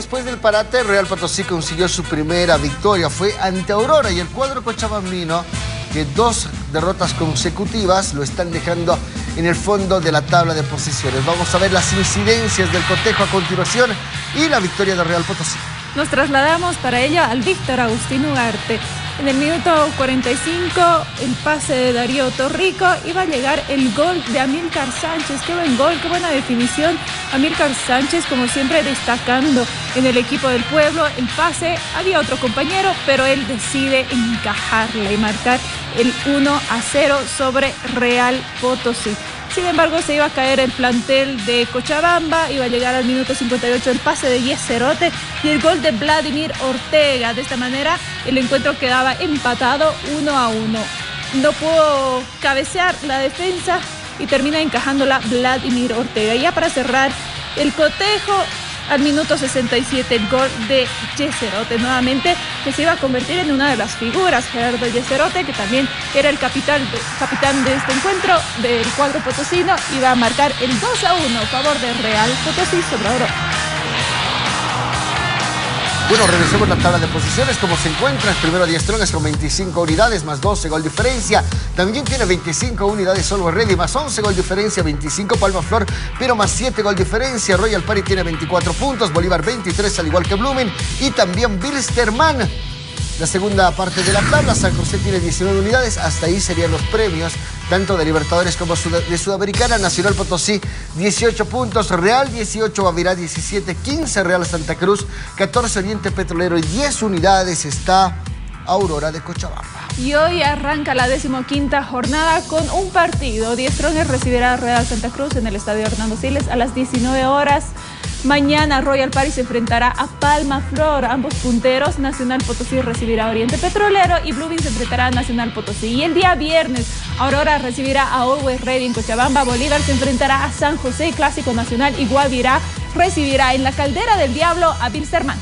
Después del parate, Real Potosí consiguió su primera victoria. Fue ante Aurora y el cuadro cochabambino, que dos derrotas consecutivas lo están dejando en el fondo de la tabla de posiciones. Vamos a ver las incidencias del cotejo a continuación y la victoria de Real Potosí. Nos trasladamos para ello al Víctor Agustín Ugarte. En el minuto 45, el pase de Darío Torrico, iba a llegar el gol de Amílcar Sánchez. Qué buen gol, qué buena definición. Amílcar Sánchez, como siempre, destacando en el equipo del pueblo. El pase, había otro compañero, pero él decide encajarla y marcar el 1 a 0 sobre Real Potosí. Sin embargo, se iba a caer el plantel de Cochabamba, iba a llegar al minuto 58 el pase de Yeserote y el gol de Vladimir Ortega. De esta manera, el encuentro quedaba empatado 1 a 1. No pudo cabecear la defensa y termina encajándola Vladimir Ortega. Ya para cerrar el cotejo, al minuto 67 el gol de Yeserote nuevamente, que se iba a convertir en una de las figuras, Gerardo Yeserote, que también era el capitán, de este encuentro del cuadro potosino, iba a marcar el 2 a 1 a favor de Real Potosí sobre Oro. Bueno, revisemos la tabla de posiciones, como se encuentra. El primero Diestrones con 25 unidades, más 12 gol diferencia. También tiene 25 unidades Solo Ready, más 11 gol diferencia, 25 Palma Flor, pero más 7 gol diferencia. Royal Party tiene 24 puntos, Bolívar 23, al igual que Blumen. Y también Bilsterman la segunda parte de la tabla. San José tiene 19 unidades. Hasta ahí serían los premios, tanto de Libertadores como de Sudamericana. Nacional Potosí, 18 puntos. Real, 18. Bavirá, 17. 15. Real Santa Cruz, 14. Oriente Petrolero y 10 unidades está Aurora de Cochabamba. Y hoy arranca la decimoquinta jornada con un partido. Diestrones recibirá a Real Santa Cruz en el Estadio Hernando Siles a las 19 horas. Mañana Royal Paris se enfrentará a Palma Flor, ambos punteros. Nacional Potosí recibirá a Oriente Petrolero y Bluebeam se enfrentará a Nacional Potosí. Y el día viernes, Aurora recibirá a Always Ready en Cochabamba. Bolívar se enfrentará a San José, Clásico Nacional y Guavirá recibirá en la Caldera del Diablo a Bilsterman.